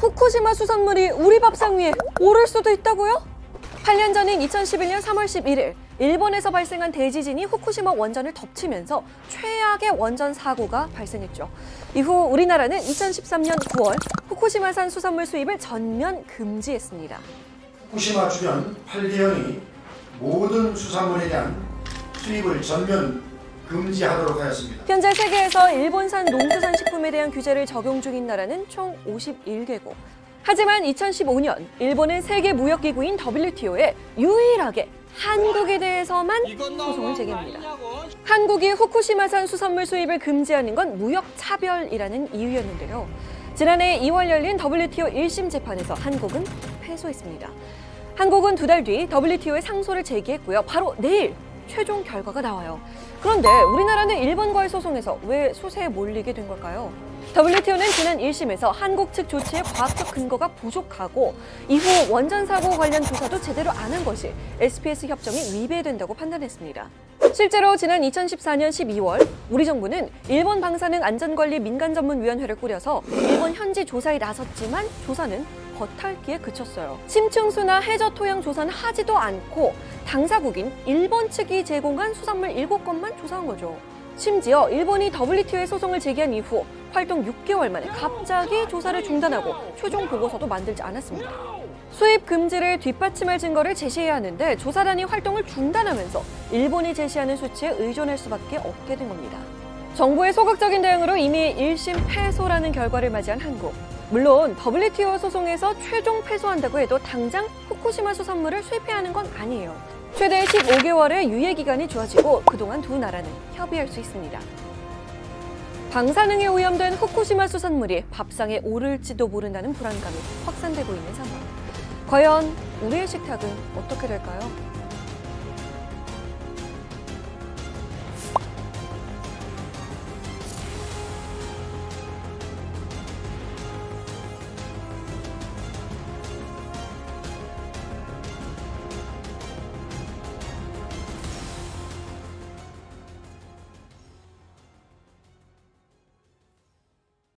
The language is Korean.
후쿠시마 수산물이 우리 밥상 위에 오를 수도 있다고요? 8년 전인 2011년 3월 11일 일본에서 발생한 대지진이 후쿠시마 원전을 덮치면서 최악의 원전 사고가 발생했죠. 이후 우리나라는 2013년 9월 후쿠시마산 수산물 수입을 전면 금지했습니다. 후쿠시마 주변 8개현이 모든 수산물에 대한 수입을 전면 금지하도록 하였습니다. 현재 세계에서 일본산 농수산 식품에 대한 규제를 적용 중인 나라는 총 51개국. 하지만 2015년 일본은 세계 무역기구인 WTO에 유일하게 한국에 대해서만 소송을 제기합니다. 한국이 후쿠시마산 수산물 수입을 금지하는 건 무역 차별이라는 이유였는데요. 지난해 2월 열린 WTO 1심 재판에서 한국은 패소했습니다. 한국은 두 달 뒤 WTO에 상소를 제기했고요. 바로 내일 최종 결과가 나와요. 그런데 우리나라는 일본과의 소송에서 왜 수세에 몰리게 된 걸까요? WTO는 지난 1심에서 한국 측 조치에 과학적 근거가 부족하고 이후 원전 사고 관련 조사도 제대로 안 한 것이 SPS 협정에 위배된다고 판단했습니다. 실제로 지난 2014년 12월 우리 정부는 일본 방사능 안전관리 민간전문위원회를 꾸려서 일본 현지 조사에 나섰지만 조사는 겉핥기에 그쳤어요. 심층수나 해저 토양 조사는 하지도 않고 당사국인 일본 측이 제공한 수산물 7건만 조사한 거죠. 심지어 일본이 WTO에 소송을 제기한 이후 활동 6개월 만에 갑자기 조사를 중단하고 최종 보고서도 만들지 않았습니다. 수입 금지를 뒷받침할 증거를 제시해야 하는데 조사단이 활동을 중단하면서 일본이 제시하는 수치에 의존할 수밖에 없게 된 겁니다. 정부의 소극적인 대응으로 이미 1심 패소라는 결과를 맞이한 한국. 물론 WTO 소송에서 최종 패소한다고 해도 당장 후쿠시마 수산물을 수입해야 하는 건 아니에요. 최대 15개월의 유예 기간이 주어지고 그동안 두 나라는 협의할 수 있습니다. 방사능에 오염된 후쿠시마 수산물이 밥상에 오를지도 모른다는 불안감이 확산되고 있는 상황. 과연 우리의 식탁은 어떻게 될까요?